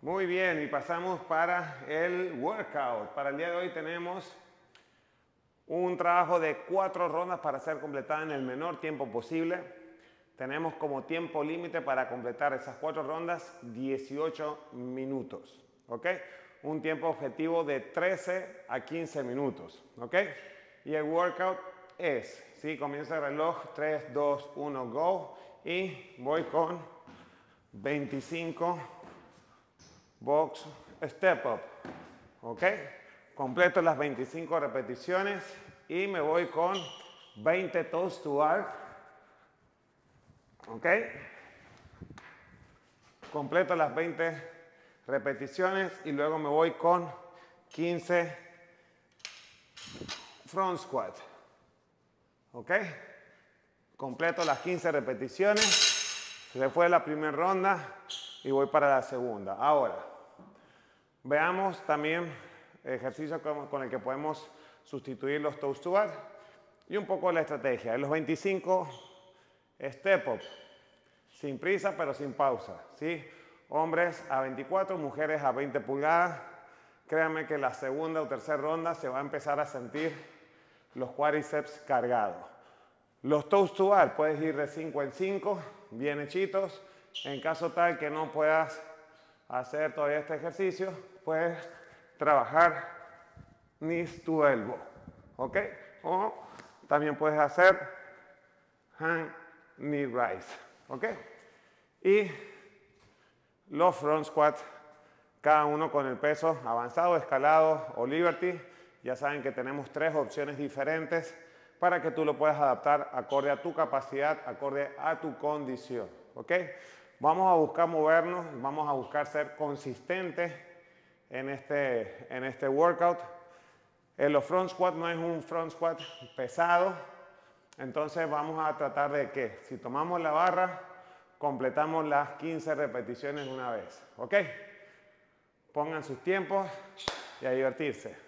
Muy bien, y pasamos para el workout. Para el día de hoy tenemos un trabajo de cuatro rondas para ser completada en el menor tiempo posible. Tenemos como tiempo límite para completar esas cuatro rondas 18 minutos. ¿Ok? Un tiempo objetivo de 13 a 15 minutos. ¿Ok? Y el workout es, ¿sí? Comienza el reloj 3, 2, 1, go. Y voy con 25 box step up. ¿Ok? Completo las 25 repeticiones y me voy con 20 toes to bar. ¿Ok? Completo las 20 repeticiones y luego me voy con 15 front squat. ¿Ok? Completo las 15 repeticiones. Se fue la primera ronda y voy para la segunda. Ahora, veamos también ejercicios con, el que podemos sustituir los toes to bar y un poco la estrategia. En los 25 step up, sin prisa pero sin pausa. ¿sí? Hombres a 24, mujeres a 20 pulgadas. Créanme que la segunda o tercera ronda se va a empezar a sentir los cuádriceps cargados. Los toes to bar, puedes ir de 5 en 5, bien hechitos. En caso tal que no puedas hacer todavía este ejercicio, puedes trabajar knees to elbow. ¿Ok? O también puedes hacer hand knee rise. ¿Ok? Y los front squats, cada uno con el peso avanzado, escalado o liberty. Ya saben que tenemos tres opciones diferentes para que tú lo puedas adaptar acorde a tu capacidad, acorde a tu condición. ¿Ok? Vamos a buscar movernos, vamos a buscar ser consistentes en este, en este workout. En los front squat no es un front squat pesado, entonces vamos a tratar de que si tomamos la barra, completamos las 15 repeticiones una vez. ¿Ok? Pongan sus tiempos y a divertirse.